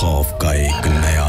खौफ का एक नया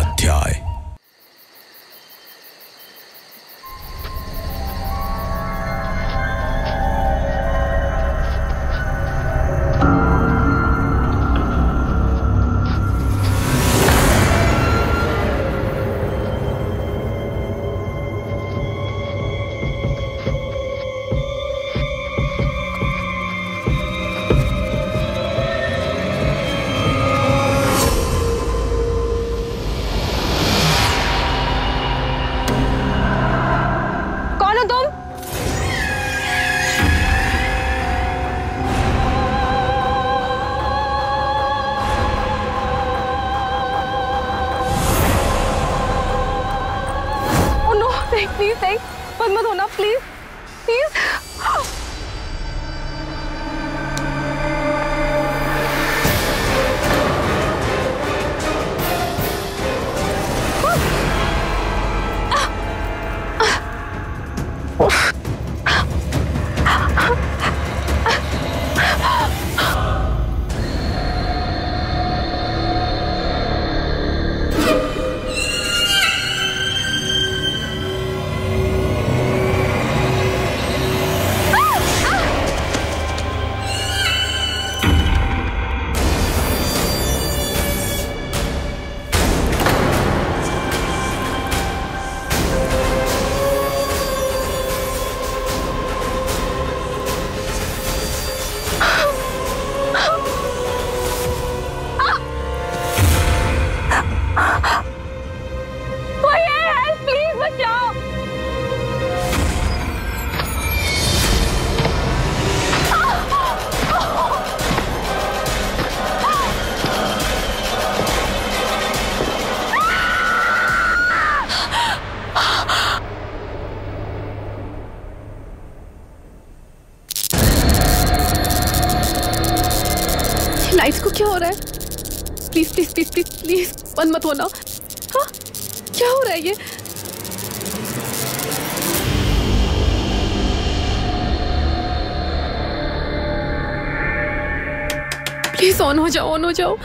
हो जाओ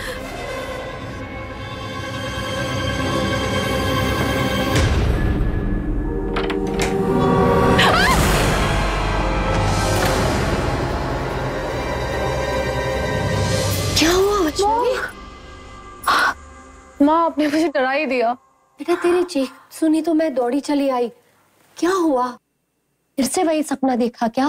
माँ आपने मुझे डरा ही दिया। बेटा तेरी चीख सुनी तो मैं दौड़ी चली आई। क्या हुआ? फिर से वही सपना देखा क्या?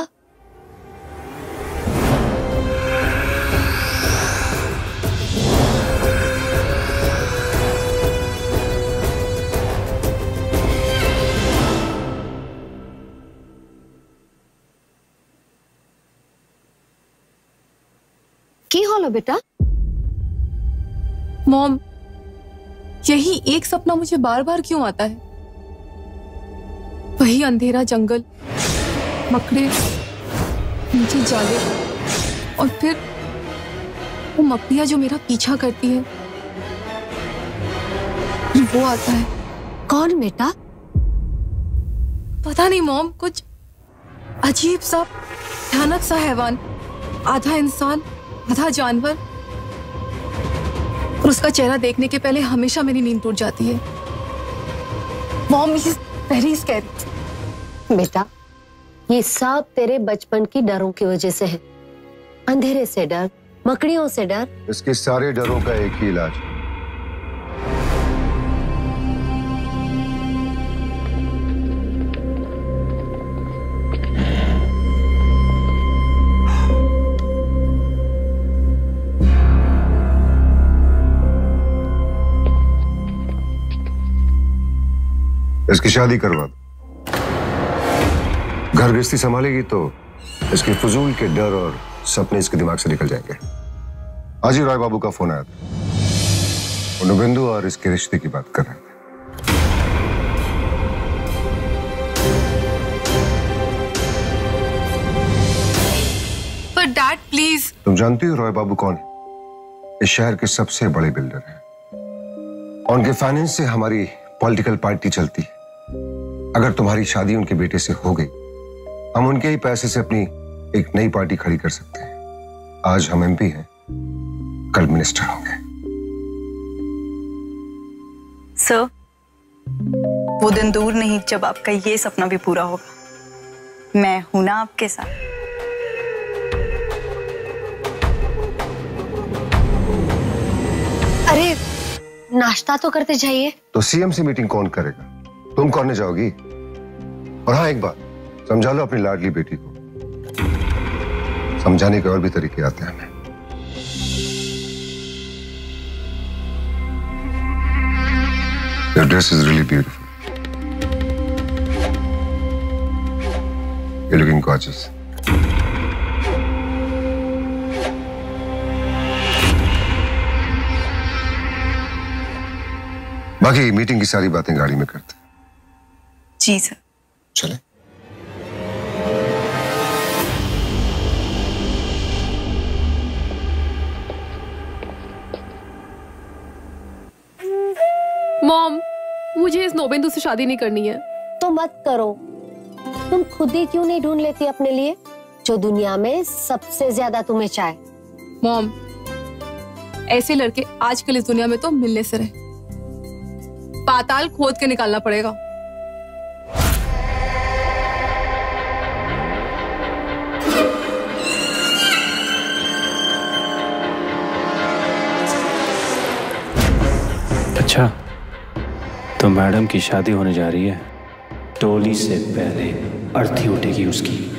हलो बेटा। मॉम यही एक सपना मुझे बार बार क्यों आता है? वही अंधेरा जंगल मकड़े नीचे जाले और फिर वो मकड़िया जो मेरा पीछा करती है। वो आता है। कौन बेटा? पता नहीं मॉम कुछ अजीब सा भयानक सा हैवान आधा इंसान। आधा जानवर और उसका चेहरा देखने के पहले हमेशा मेरी नींद टूट जाती है। मॉम इज़ वेरी स्कैरी बेटा ये सब तेरे बचपन की डरों की वजह से है। अंधेरे से डर मकड़ियों से डर। इसके सारे डरों का एक ही इलाज। है। इसकी शादी करवा दो। घर गृहस्थी संभालेगी तो इसके फजूल के डर और सपने इसके दिमाग से निकल जाएँगे। आज ही राय बाबू का फ़ोन आया था। वो नुबिंदु और इसके रिश्ते की बात कर रहे थे। पर डैड प्लीज़। तुम जानती हो रॉय बाबू कौन है? इस शहर के सबसे बड़े बिल्डर हैं। उनके फाइनेंस से हमारी पॉलिटिकल पार्टी चलती है। अगर तुम्हारी शादी उनके बेटे से हो गई हम उनके ही पैसे से अपनी एक नई पार्टी खड़ी कर सकते हैं। आज हम एमपी हैं कल मिनिस्टर होंगे। सर वो दिन दूर नहीं जब आपका ये सपना भी पूरा होगा। मैं हूँ ना आपके साथ। अरे नाश्ता तो करते जाइए। तो सीएम से मीटिंग कौन करेगा? तुम कौन जाओगी? और हाँ एक बात। समझा लो अपनी लाडली बेटी को। समझाने के और भी तरीके आते हैं हमें। Dress is really beautiful. You're looking gorgeous. बाकी मीटिंग की सारी बातें गाड़ी में करते जी सर चले। मॉम मुझे इस नोबेंदु से शादी नहीं करनी है। तो मत करो। तुम खुद ही क्यों नहीं ढूंढ लेती अपने लिए? जो दुनिया में सबसे ज़्यादा तुम्हें चाहे। मॉम ऐसे लड़के आजकल इस दुनिया में तो मिलने से रहे। पाताल खोद के निकालना पड़ेगा। तो मैडम की शादी होने जा रही है। टोली से पहले अर्थी उठेगी उसकी।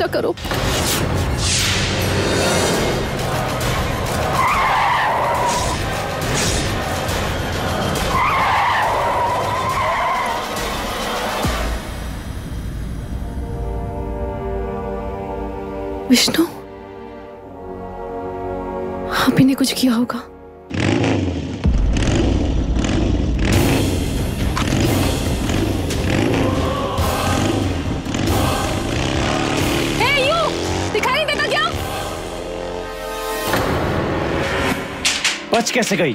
रक्षा करो। विष्णु आप ही ने कुछ किया होगा? बच कैसे गई?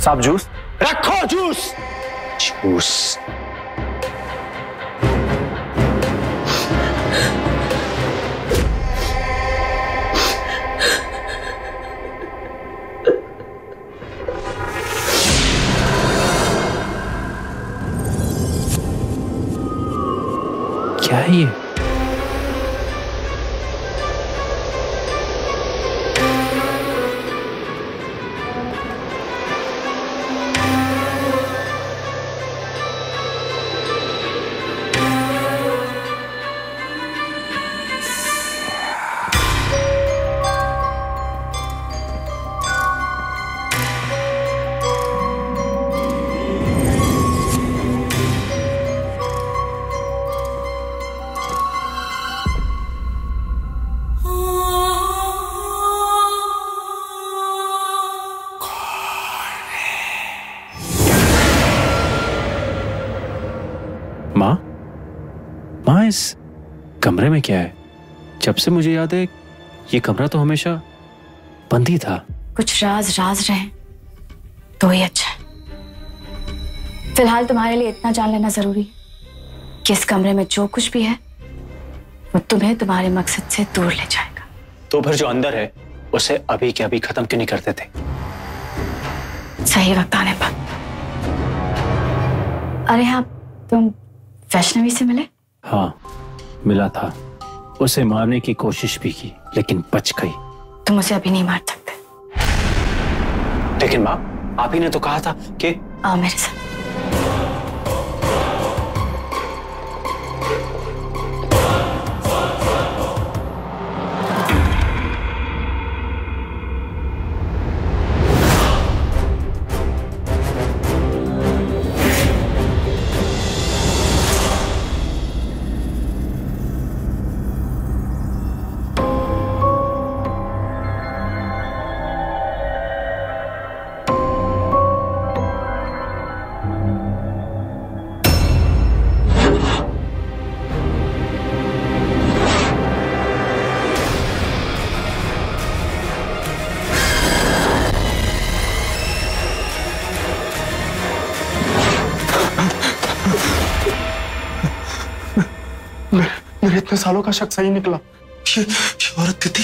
साहब जूस? रखो जूस! जूस। में क्या है? जब से मुझे याद है ये कमरा तो हमेशा बंद ही था। कुछ राज राज रहे तो ही अच्छा फ़िलहाल तुम्हारे लिए इतना जान लेना ज़रूरी है कि इस कमरे में जो कुछ भी है वो तुम्हें तुम्हारे मकसद से दूर ले जाएगा। तो फिर जो अंदर है उसे अभी के अभी खत्म क्यों नहीं करते थे? सही वक्त आने पर। अरे हाँ तुम वैष्णवी से मिले? हाँ मिला था। उसे मारने की कोशिश भी की लेकिन बच गई। तुम उसे अभी नहीं मार सकते। लेकिन माँ आप ही ने तो कहा था कि आओ मेरे साथ। इतने सालों का शक सही निकला। ये, ये औरत तिथि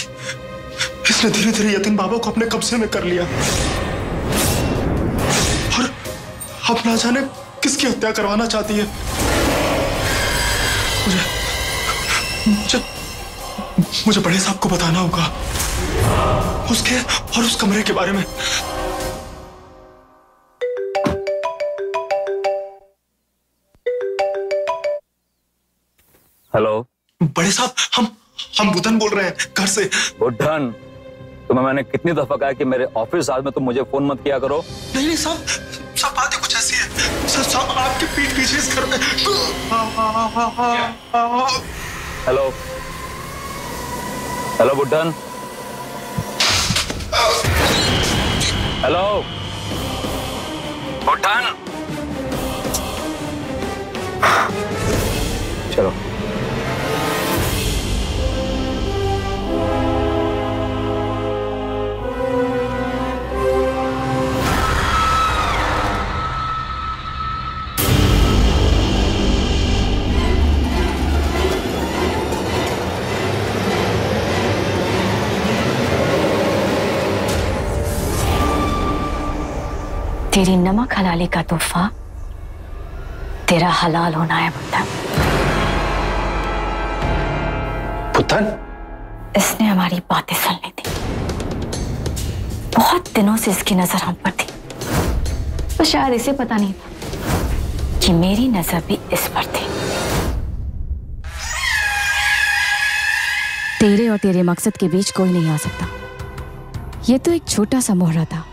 इसने धीरे धीरे यतीम बाबा को अपने कब्जे में कर लिया। और अब ना जाने किसकी हत्या करवाना चाहती है। मुझे मुझे मुझे बड़े साहब को बताना होगा। उसके और उस कमरे के बारे में। हेलो। बड़े साहब हम हम बुधन बोल रहे हैं घर से। बुढ़न तुम्हें मैंने कितनी दफ़ा कहा कि मेरे ऑफ़िस आज में तुम मुझे फ़ोन मत किया करो। नहीं नहीं साहब साहब बात कुछ ऐसी है। साहब साहब आपके पीठ पीछे इस घर में hello hello Budhan hello Budhan चलो। तेरी नमक हलाली का तोहफा तेरा हलाल होना है बुद्धन पुतन इसने हमारी बातें सुन ली थी बहुत दिनों से इसकी नज़र हम पर थी। तो शायद इसे पता नहीं था कि मेरी नज़र भी इस पर थी। तेरे और तेरे मकसद के बीच कोई नहीं आ सकता। ये तो एक छोटा सा मोहरा था।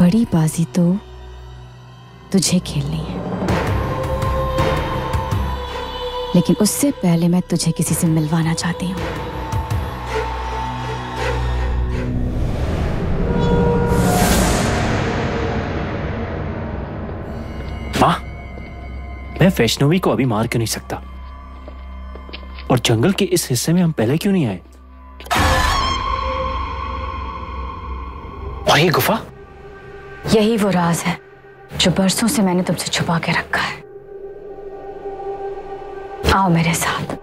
बड़ी बाजी तो तुझे खेलनी है। लेकिन उससे पहले मैं तुझे किसी से मिलवाना चाहती हूँ। माँ, मैं वैष्णवी को अभी मार क्यों नहीं सकता? और जंगल के इस हिस्से में हम पहले क्यों नहीं आए? और ये गुफा? यही वो राज है जो बरसों से मैंने तुमसे छुपा के रखा है। आओ मेरे साथ।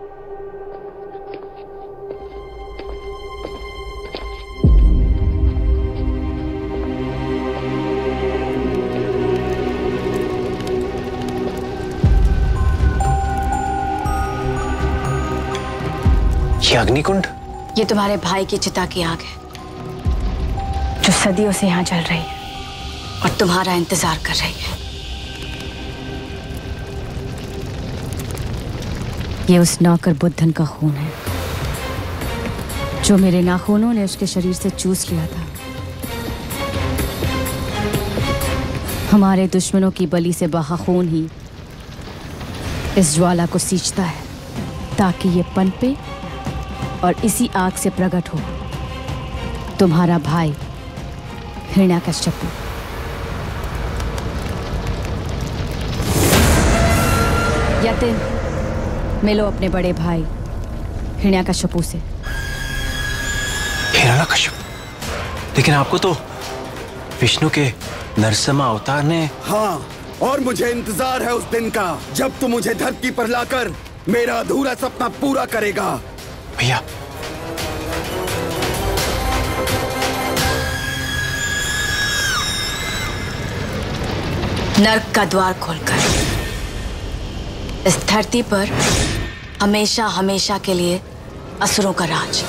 ये अग्निकुंड? ये तुम्हारे भाई की चिता की आग है जो सदियों से यहाँ जल रही है। और तुम्हारा इंतज़ार कर रही है। ये उस नौकर बुद्धन का खून है, जो मेरे नाखूनों ने उसके शरीर से चूस लिया था। हमारे दुश्मनों की बलि से बहा खून ही इस ज्वाला को सींचता है, ताकि ये पनपे और इसी आग से प्रकट हो। तुम्हारा भाई हिरणा कश्यप यतिन मिलो अपने बड़े भाई हिरण्यकश्यपु से। हिरण्यकश्यप लेकिन आपको तो विष्णु के नरसमा अवतार ने हाँ और मुझे इंतज़ार है उस दिन का जब तू मुझे धरती पर लाकर मेरा अधूरा सपना पूरा करेगा। भैया। नर्क का द्वार खोलकर। इस धरती पर हमेशा हमेशा के लिए असुरों का राज।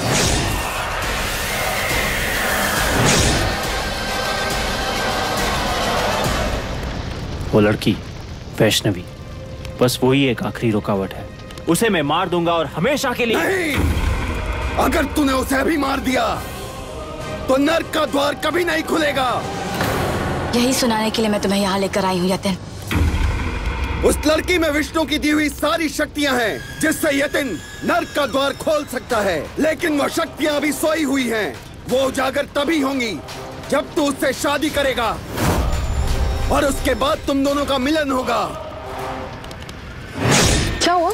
वो लड़की वैष्णवी बस वही एक आखिरी रुकावट है। उसे मैं मार दूँगा और हमेशा के लिए नहीं! अगर तूने उसे भी मार दिया तो नर्क का द्वार कभी नहीं खुलेगा। यही सुनाने के लिए मैं तुम्हें यहाँ लेकर आई हूँ यतिन। उस लड़की में विष्णु की दी हुई सारी शक्तियाँ हैं जिससे यतिन नर्क का द्वार खोल सकता है। लेकिन वो शक्तियाँ अभी सोई हुई हैं। वो उजागर तभी होंगी जब तू उससे शादी करेगा। और उसके बाद तुम दोनों का मिलन होगा। क्या हुआ?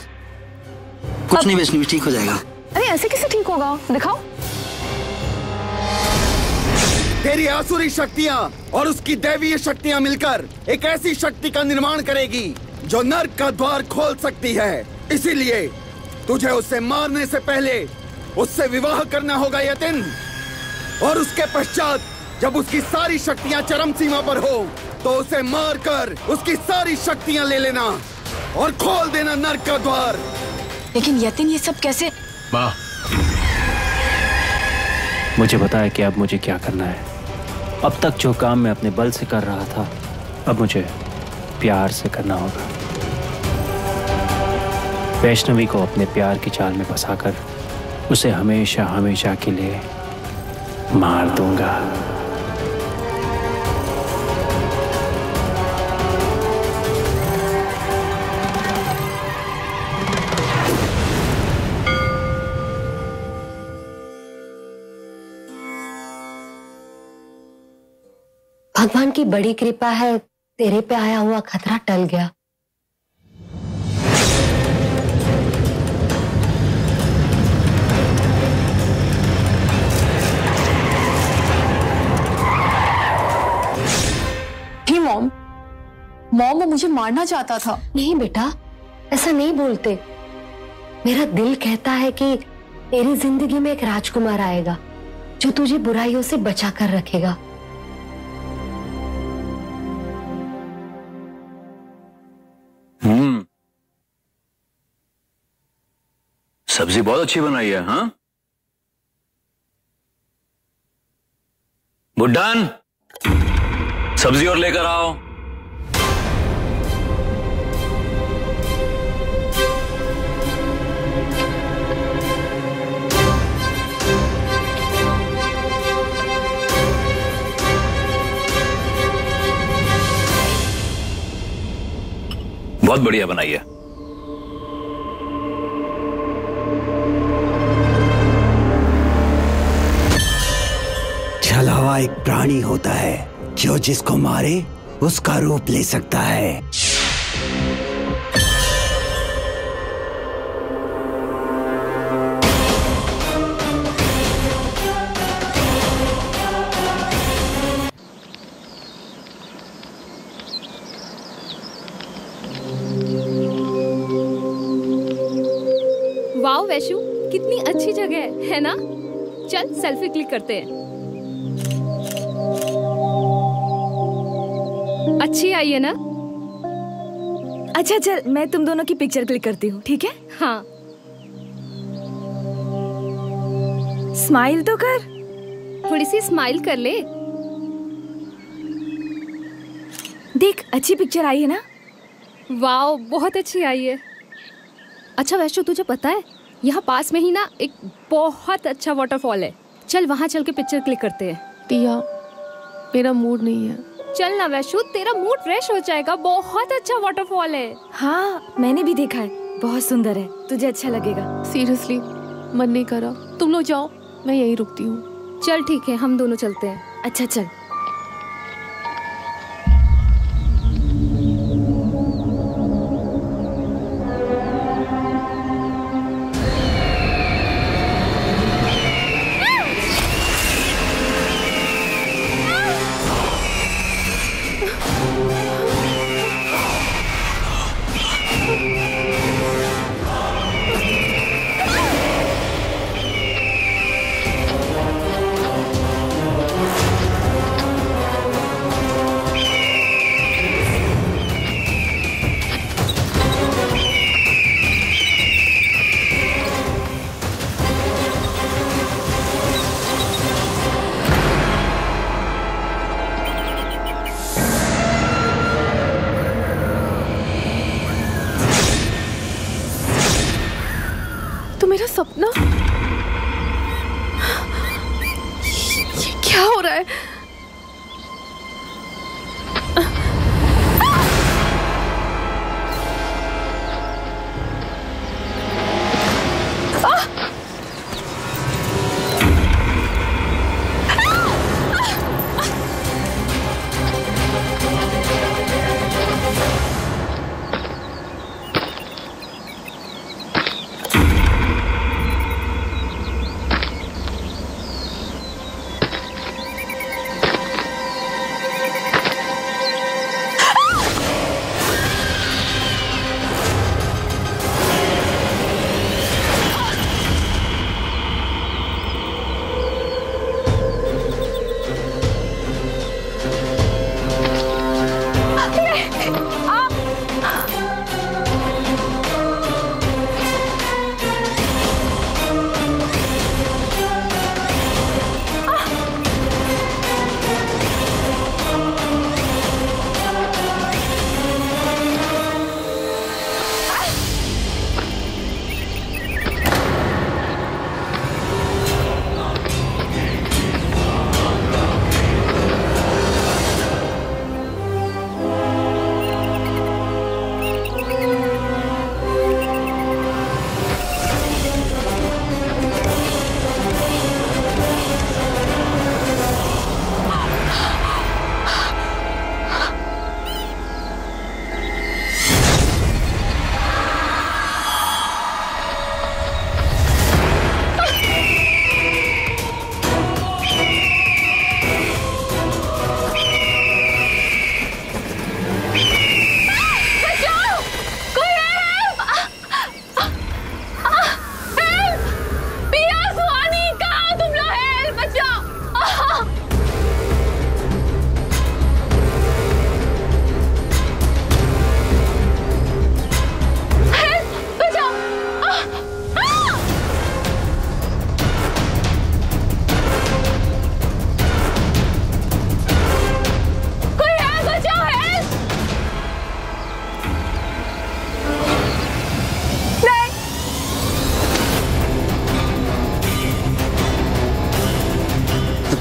कुछ नहीं वैष्णवी ठीक हो जाएगा। अरे ऐसे कैसे ठीक होगा? दिखाओ। तेरी आसुरी शक्तियाँ और उसकी दैवीय शक्तियाँ मिलकर एक ऐसी शक्ति का निर्माण करेगी जो नर्क का द्वार खोल सकती है। इसीलिए तुझे उसे मारने से पहले उससे विवाह करना होगा यतिन। और उसके पश्चात जब उसकी सारी शक्तियाँ चरम सीमा पर हो तो उसे मारकर उसकी सारी शक्तियाँ ले लेना और खोल देना नर्क का द्वार। लेकिन यतिन ये सब कैसे? माँ मुझे बताया कि अब मुझे क्या करना है। अब तक जो काम मैं अपने बल से कर रहा था अब मुझे प्यार से करना होगा। वैष्णवी को अपने प्यार की चाल में फंसाकर उसे हमेशा हमेशा के लिए मार दूँगा। भगवान की बड़ी कृपा है, तेरे पे आया हुआ खतरा टल गया। मॉम वो मुझे मारना चाहता था। नहीं बेटा ऐसा नहीं बोलते। मेरा दिल कहता है कि तेरी ज़िंदगी में एक राजकुमार आएगा जो तुझे बुराइयों से बचा कर रखेगा। हम्म। सब्ज़ी बहुत अच्छी बनाई है हाँ? बुड्ढान सब्ज़ी और लेकर आओ। बहुत बढ़िया बनाई है। छलावा एक प्राणी होता है, जो जिसको मारे, उसका रूप ले सकता है। क्लिक करते हैं। अच्छी आई है ना? अच्छा चल मैं तुम दोनों की पिक्चर क्लिक करती हूँ ठीक है? हाँ। स्माइल तो कर। थोड़ी सी स्माइल कर ले। देख अच्छी पिक्चर आई है ना? वाह बहुत अच्छी आई है। अच्छा वैश्व तुझे पता है यहाँ पास में ही ना एक बहुत अच्छा वाटरफॉल है। चल वहाँ चल के पिक्चर क्लिक करते हैं। टिया मेरा मूड नहीं है। चल ना वैशु तेरा मूड फ्रेश हो जाएगा। बहुत अच्छा वाटरफॉल है। हाँ मैंने भी देखा है। बहुत सुंदर है। तुझे अच्छा लगेगा। सीरियसली मन नहीं करा तुम लोग जाओ मैं यही रुकती हूँ। चल ठीक है हम दोनों चलते हैं। अच्छा चल।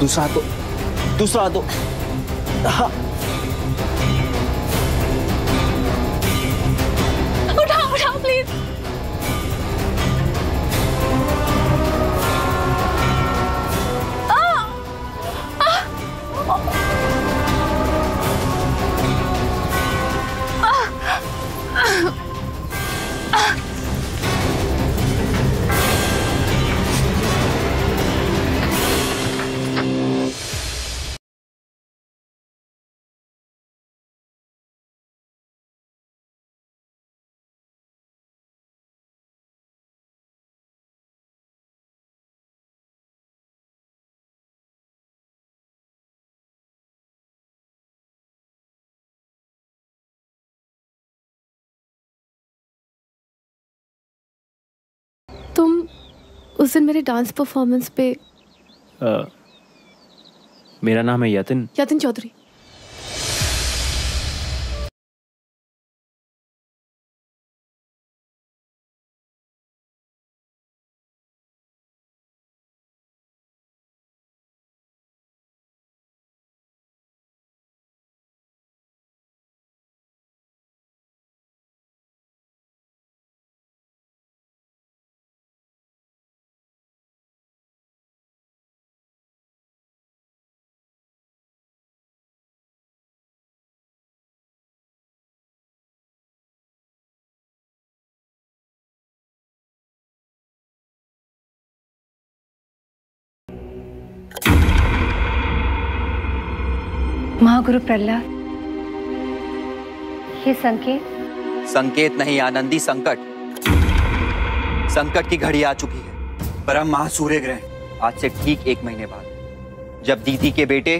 दूसरा हाथ दो दूसरा हाथ दो हाँ तुम उस दिन मेरे डांस परफॉर्मेंस पे आ, मेरा नाम है यतिन। यतिन चौधरी। महागुरु प्रहलाद ये संकेत? संकेत नहीं आनंदी संकट। संकट की घड़ी आ चुकी है। परम महासूर्य ग्रह आज से ठीक एक महीने बाद। जब दीदी के बेटे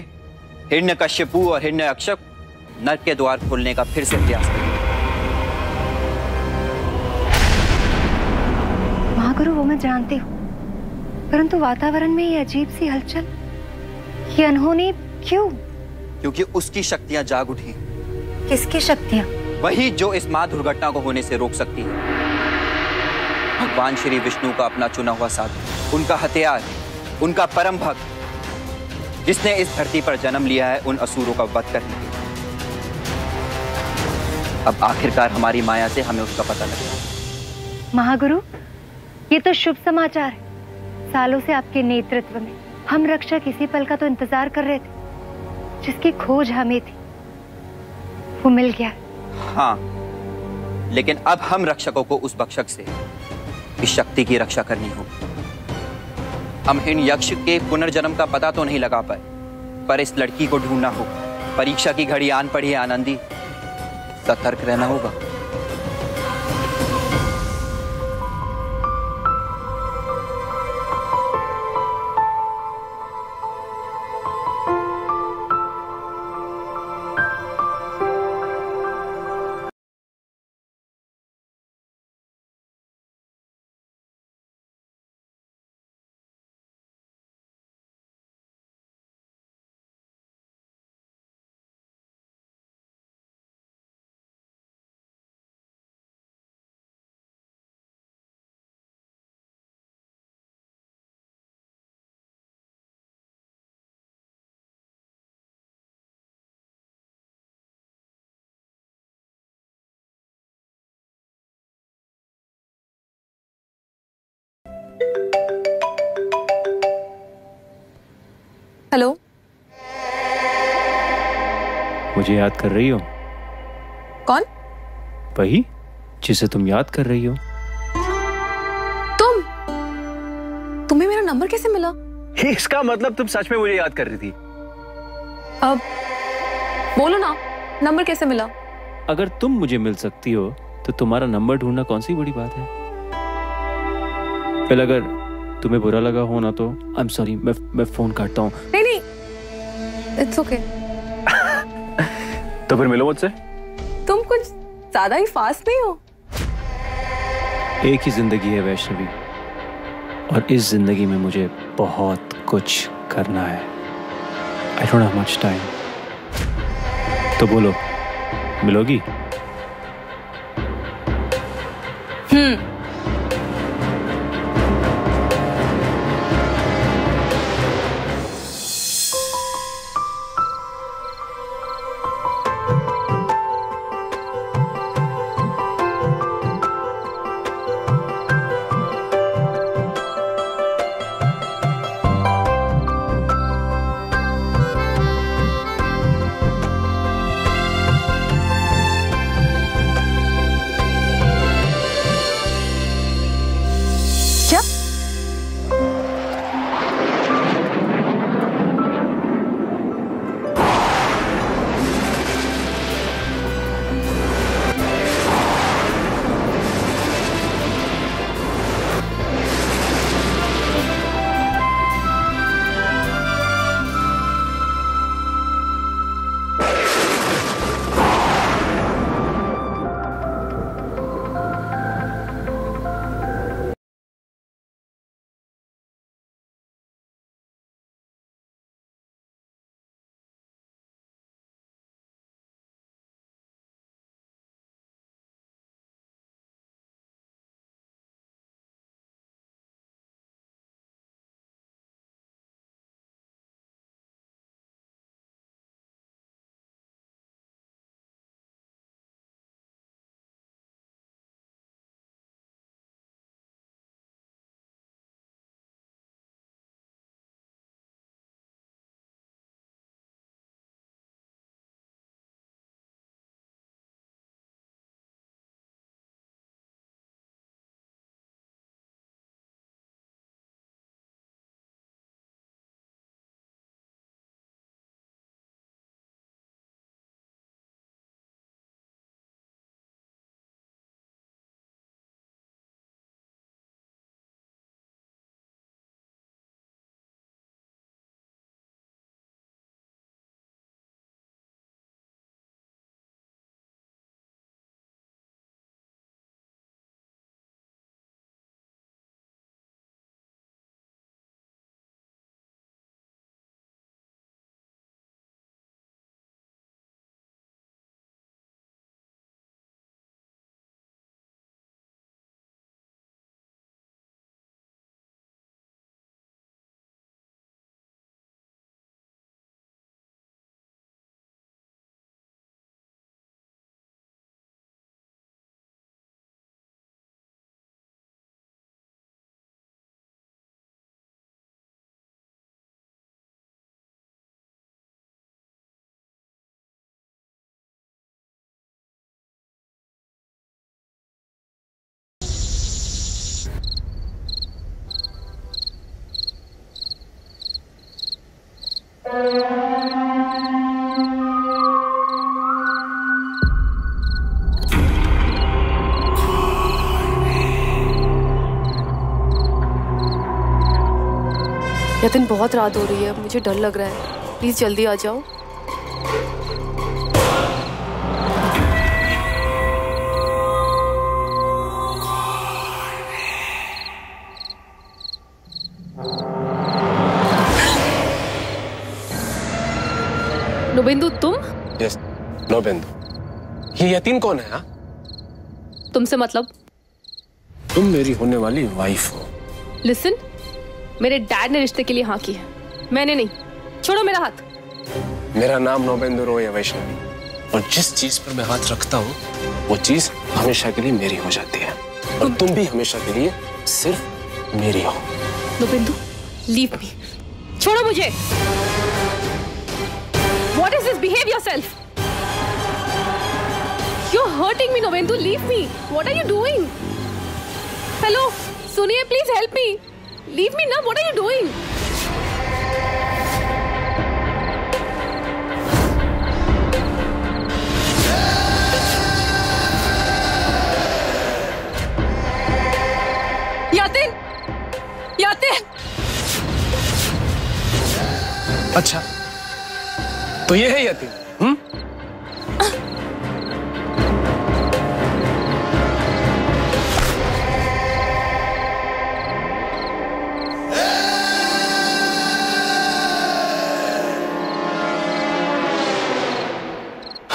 हिरण्य कश्यपु और हिरण्य अक्षप नर्क के द्वार खोलने का फिर से प्रयास करेंगे महागुरु वो मैं जानती हूँ। परंतु वातावरण में ये अजीब सी हलचल ये अनहोनी क्यों? क्योंकि उसकी शक्तियाँ जाग उठी। किसकी शक्तियाँ? वही जो इस महा दुर्घटना को होने से रोक सकती है। भगवान श्री विष्णु का अपना चुना हुआ साधु उनका हथियार उनका परम भक्त जिसने इस धरती पर जन्म लिया है उन असुरों का वध करने के अब आखिरकार हमारी माया से हमें उसका पता लगा। महागुरु ये तो शुभ समाचार है। सालों से आपके नेतृत्व में हम रक्षक इसी पल का तो इंतज़ार कर रहे थे। जिसकी खोज हमें थी, वो मिल गया। हाँ लेकिन अब हम रक्षकों को उस बक्षक से, इस शक्ति की रक्षा करनी होगी। हम इन यक्ष के पुनर्जन्म का पता तो नहीं लगा पाए, पर इस लड़की को ढूंढना होगा। परीक्षा की घड़ी आन पड़ी आनंदी। सतर्क रहना होगा। हेलो मुझे याद कर रही हो? कौन? वही जिसे तुम याद कर रही हो। तुम? तुम्हें मेरा नंबर कैसे मिला? इसका मतलब तुम सच में मुझे याद कर रही थी। अब बोलो ना नंबर कैसे मिला? अगर तुम मुझे मिल सकती हो तो तुम्हारा नंबर ढूंढना कौन सी बड़ी बात है? फिर अगर तुम्हें बुरा लगा हो ना तो आई एम सॉरी मैं मैं फ़ोन काटता हूँ। इट्स ओके तो फिर मिलो मुझसे। तुम कुछ ज़्यादा ही फास्ट नहीं हो। एक ही ज़िंदगी है वैष्णवी और इस ज़िंदगी में मुझे बहुत कुछ करना है। I don't have much time तो बोलो मिलोगी? हम्म। यतिन बहुत रात हो रही है। मुझे डर लग रहा है। प्लीज़ जल्दी आ जाओ। नो बिंदु ये यतीन कौन है हाँ? तुमसे मतलब? तुम मेरी होने वाली वाइफ हो। लिसन मेरे डैड ने रिश्ते के लिए हाँ की है। मैंने नहीं। छोड़ो मेरा हाथ। मेरा नाम नोबेंद्र रोय है वैष्णवी। और जिस चीज़ पर मैं हाथ रखता हूँ वो चीज़ हमेशा के लिए मेरी हो जाती है। और तुम भी हमेशा के लिए सिर्फ़ मेरी हो। नुबिंदु लीव मी छोड़ो मुझे। What is this? Behave yourself. You're hurting me, Novendu. Leave me. What are you doing? Hello, सुनिए please help me. Leave me now. What are you doing? Yatin Yatin अच्छा तो ये है यतीन हम्म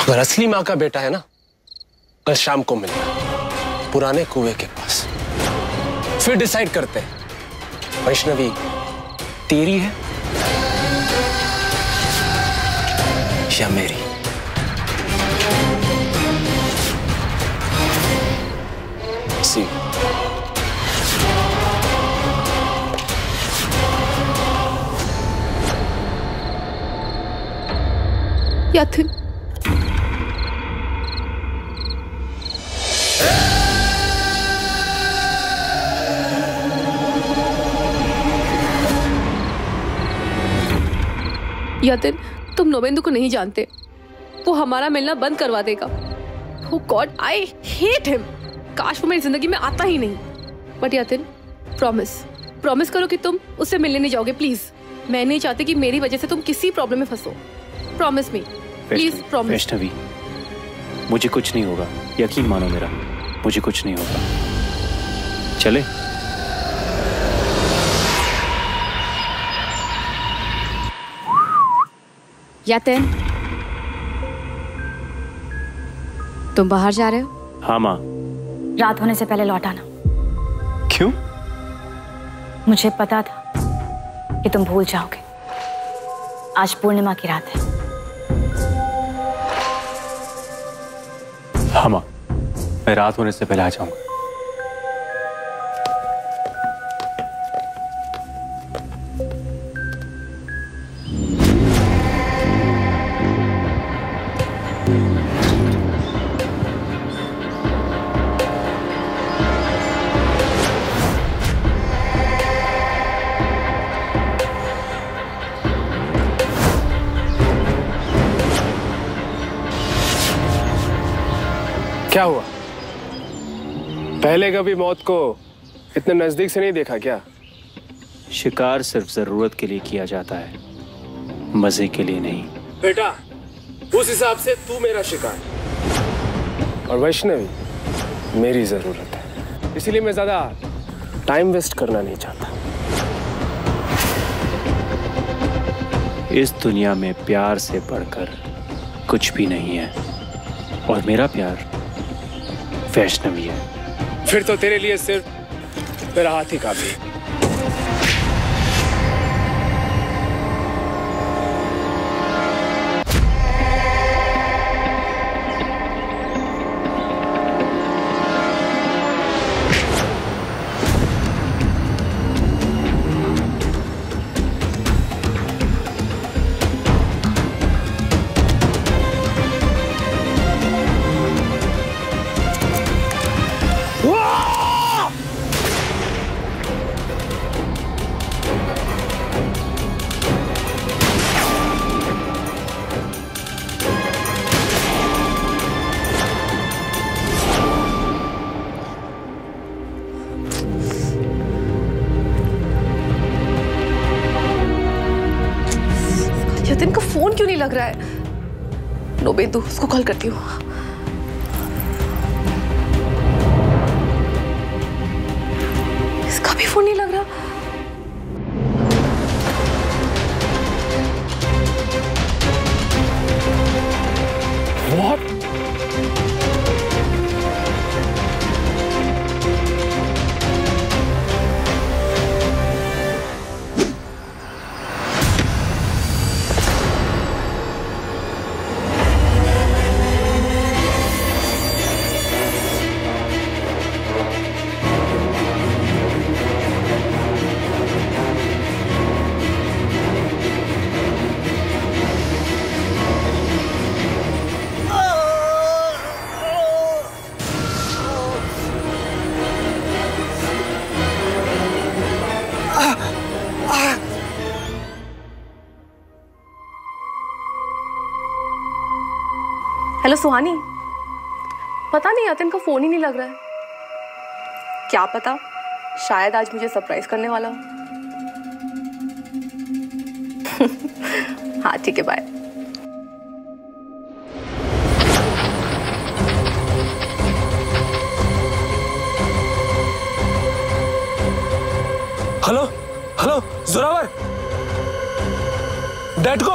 अगर असली माँ का बेटा है ना, कल शाम को मिलना पुराने कुएँ के पास। फिर डिसाइड करते हैं, वैष्णवी, तेरी है या मेरी? सी यातिन यातिन तुम नोबेंदु को नहीं जानते वो हमारा मिलना बंद करवा देगा। oh God I hate him. काश वो मेरी ज़िंदगी में आता ही नहीं। बट यातिन प्रॉमिस प्रॉमिस करो कि तुम उससे मिलने नहीं जाओगे प्लीज़ मैं नहीं चाहती कि मेरी वजह से तुम किसी प्रॉब्लम में फंसो। Promise me please promise Vaishnavi मुझे कुछ नहीं होगा। यकीन मानो मेरा मुझे कुछ नहीं होगा। चले। यातिन तुम बाहर जा रहे हो? हाँ माँ। रात होने से पहले लौट आना। क्यों? मुझे पता था कि तुम भूल जाओगे। आज पूर्णिमा की रात है। हाँ माँ। मैं रात होने से पहले आ जाऊँगा। पहले कभी मौत को इतने नज़दीक से नहीं देखा क्या? शिकार सिर्फ़ ज़रूरत के लिए किया जाता है मज़े के लिए नहीं। बेटा उस हिसाब से तू मेरा शिकार। और वैष्णवी मेरी ज़रूरत है। इसीलिए मैं ज़्यादा टाइम वेस्ट करना नहीं चाहता। इस दुनिया में प्यार से बढ़कर कुछ भी नहीं है और मेरा प्यार वैष्णवी है। फिर तो तेरे लिए सिर्फ़ मेरा हाथ ही काफ़ी है नोबेंदु उसको कॉल करती हूँ। हेलो सुहानी पता नहीं यातिन का फ़ोन ही नहीं लग रहा है। क्या पता? शायद आज मुझे सरप्राइज़ करने वाला हो। हाँ ठीक है bye hello hello Zoravar dad को?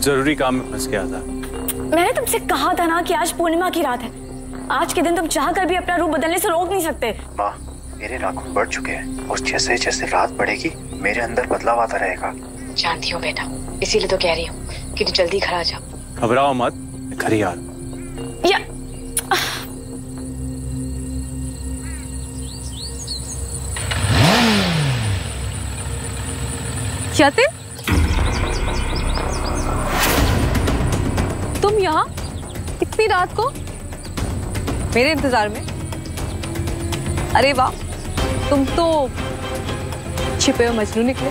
कुछ ज़रूरी काम में फंस गया था। मैंने तुमसे कहा था ना कि आज पूर्णिमा की रात है। आज के दिन तुम चाह कर भी अपना रूप बदलने से रोक नहीं सकते। माँ मेरे नाखून बढ़ चुके हैं और जैसे जैसे रात बढ़ेगी मेरे अंदर बदलाव आता रहेगा। जानती हूँ बेटा इसीलिए तो कह रही हूँ कि तू जल्दी घर आ जा। घबराओ मत घर ही आ या। यहाँ? इतनी रात को? मेरे इंतज़ार में। अरे वाह, तुम तो छिपे हुए मजनू निकले।